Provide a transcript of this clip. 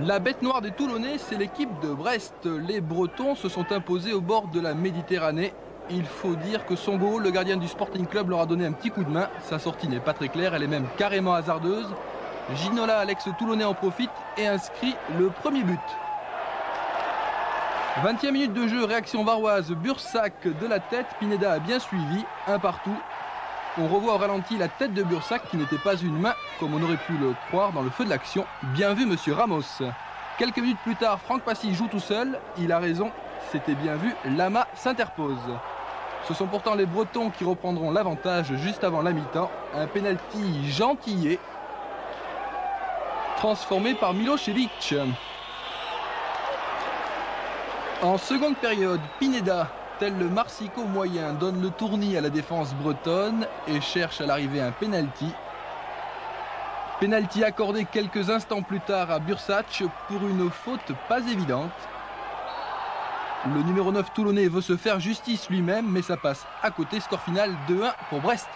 La bête noire des Toulonnais, c'est l'équipe de Brest. Les Bretons se sont imposés au bord de la Méditerranée. Il faut dire que Songo, le gardien du Sporting Club, leur a donné un petit coup de main. Sa sortie n'est pas très claire, elle est même carrément hasardeuse. Ginola, Alex Toulonnais en profite et inscrit le premier but. 20e minute de jeu, réaction varoise, Bursac de la tête, Pineda a bien suivi, un partout. On revoit au ralenti la tête de Bursac qui n'était pas une main, comme on aurait pu le croire dans le feu de l'action. Bien vu, monsieur Ramos. Quelques minutes plus tard, Franck Passy joue tout seul. Il a raison, c'était bien vu. Lama s'interpose. Ce sont pourtant les Bretons qui reprendront l'avantage juste avant la mi-temps. Un penalty gentillé, transformé par Milosevic. En seconde période, Pineda tel le Marsico moyen, donne le tournis à la défense bretonne et cherche à l'arrivée un penalty. Penalty accordé quelques instants plus tard à Bursac pour une faute pas évidente. Le numéro 9 toulonnais veut se faire justice lui-même, mais ça passe à côté. Score final 2-1 pour Brest.